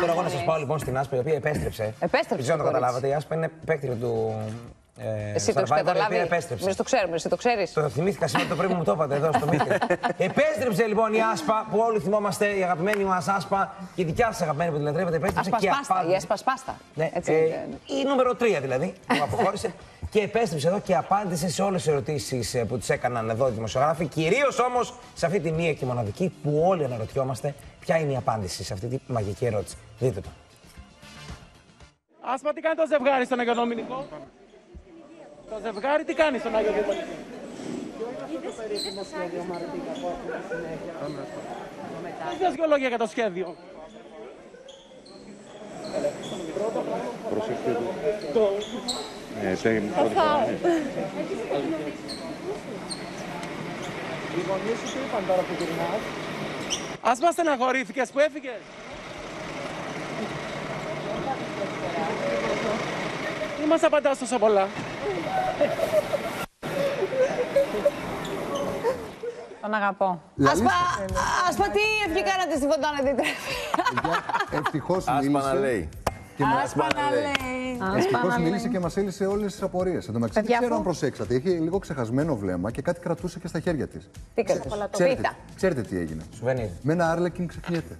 Τώρα εγώ να σας πάω λοιπόν στην Άσπα η οποία επέστρεψε. Επέστρεψε Δεν ξέρω αν το το κορίτσι. καταλάβατε. Η Άσπα είναι παίκτρια του. Ε, Εσύ το έχει Survivor, η καταλάβει. οποία επέστρεψε. Εμεί το ξέρουμε, εσύ το ξέρεις. Το θυμήθηκα σήμερα το πρωί που μου το είπατε εδώ στο μύθι. επέστρεψε λοιπόν η Άσπα που όλοι θυμόμαστε, η αγαπημένη μας Άσπα και η δικιά σα αγαπημένη που τη λατρεύετε. Επέστρεψε και Ασπασπάστα, η απάντησε. ασπασπάστα. Ναι, Έτσι ε, είναι. η νούμερο 3 δηλαδή που αποχώρησε και επέστρεψε εδώ και απάντησε σε όλες τις ερωτήσεις που τις έκαναν εδώ οι δημοσιογράφοι. Κυρίως όμως σε αυτή τη μία και μοναδική που όλοι αναρωτιόμαστε ποια είναι η απάντηση σε αυτή τη μαγική ερώτηση. Δείτε το. Άσπα, τι κάνει το ζευγάρι στον Αγιο Δομηνικό. Το ζευγάρι τι κάνει στον Αγιο Δομηνικό. Πες δύο λόγια για το σχέδιο. Ε, σε πρώτη φορά, ναι. Οι γονείς σου τι είπαν τώρα που γυρνάς. Άσπα, στεναχωρήθηκες που έφυγες; Τι μας απαντάς τόσο πολλά. Τον αγαπώ. Λαλής- Ασπα, ασπα, τι ευχή κάνατε στη φωτάνα την τρέφει. Ευτυχώς Άσπα να μίλησε. λέει. Και μας- Ασπα να λέει. Ευτυχώς μίλησε και μας έλυσε όλες τις απορίες. Εν τω μεταξύ, δεν Παιδιά, ξέρω αν αφού- προσέξατε. Είχε λίγο ξεχασμένο βλέμμα και κάτι κρατούσε και στα χέρια της. Τι κρατούσε. Ξέρετε, Πίτα. ξέρετε τι έγινε. Σουβενίρ. Με ένα άρλεκιν ξεχνιέται.